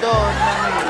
doon. ng